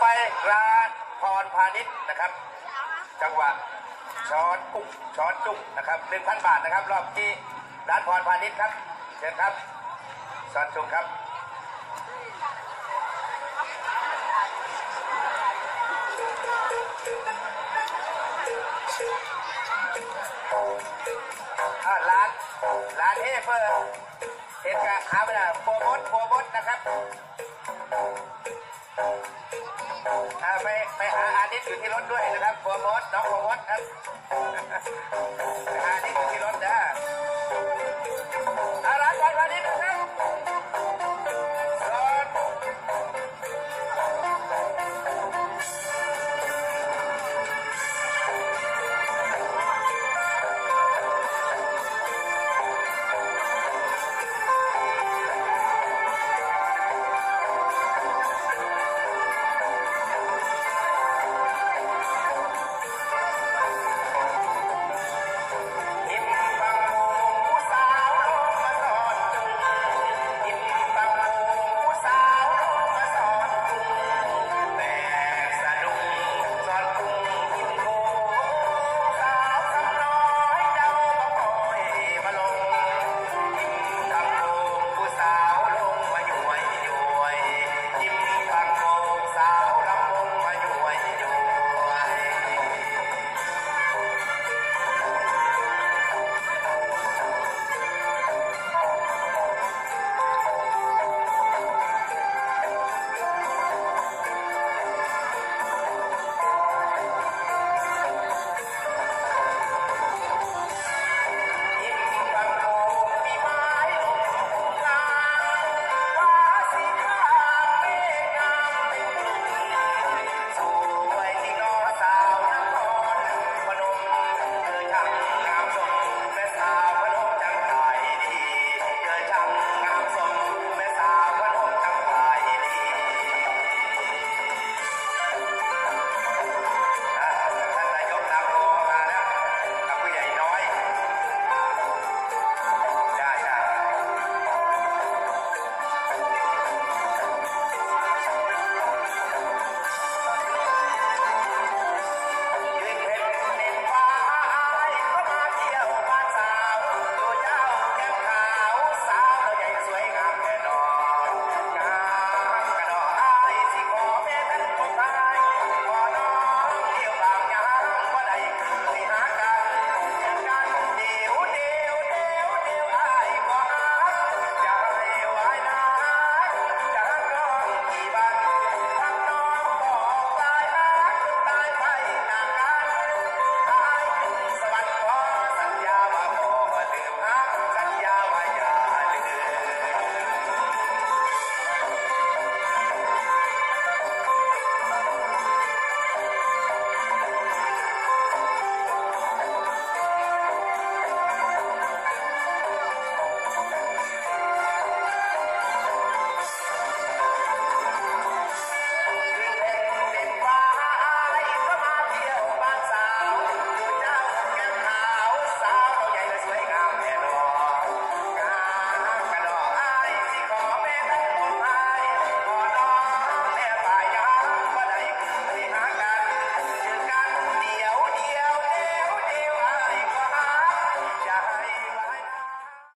ไปร้านพรพาณิชย์นะครับ จังหวะช้อนกุ้งช้อนจุ้งนะครับหนึ่งพันบาทนะครับ รอบที่ร้านพรพาณิชย์ครับ เชิญครับช้อนจุ้งครับร้านร้านเอเฟอร์เห็นกะหาไปนะโปรโมทโปรโมทนะครับ นี่คือยู่ที่รถด้วยนะครับโปรโมอสน้องโปรโมอสครับไปหาอ